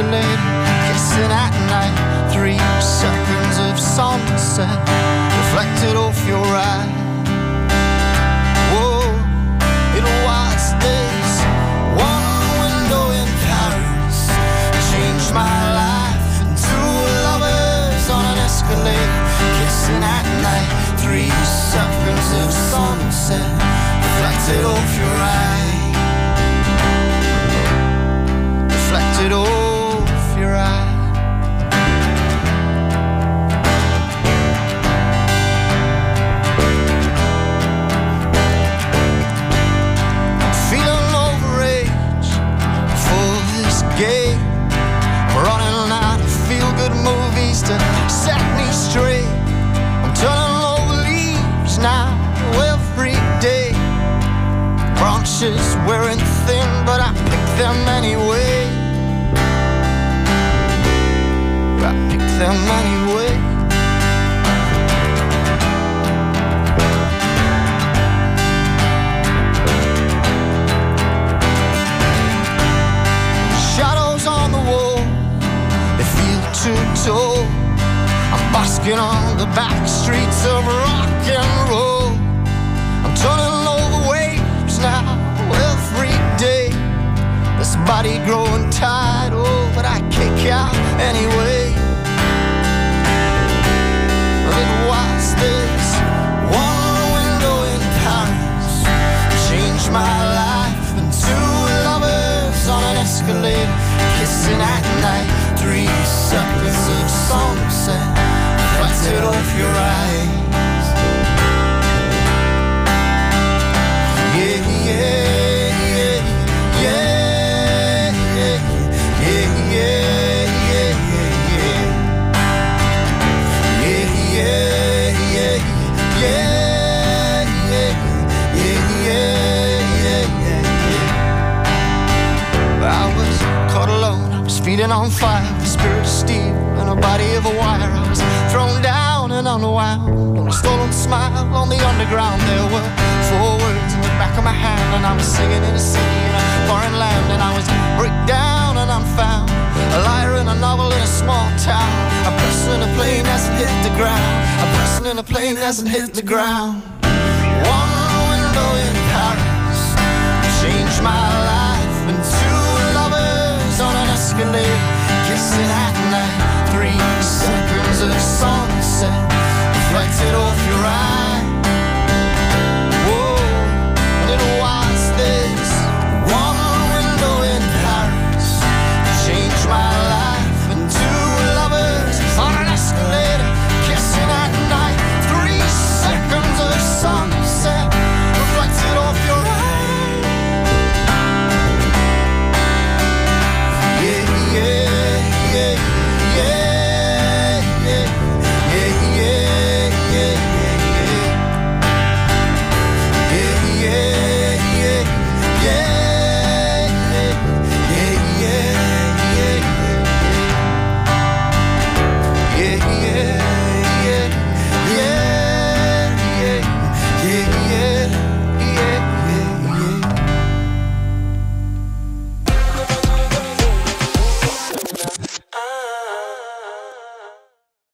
escalator, kissing at night. Three seconds of sunset reflected off your Branches wearing thin, but I pick them anyway. I pick them anyway. Shadows on the wall, they feel too tall. I'm basking on the back streets of rock and roll. I'm turning over body growing tired, oh, but I kick out anyway. It was this one window in Paris changed my life and two lovers on an escalator kissing at night. Three seconds of sunset feeding on fire, a spirit of steel and a body of a wire. I was thrown down and unwound on a stolen smile on the underground. There were four words in the back of my hand, and I was singing in a city in a foreign land, and I was break down and unfound. A liar in a novel in a small town. A person in a plane hasn't hit the ground. A person in a plane hasn't hit the ground. One window in sunset